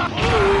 Oh!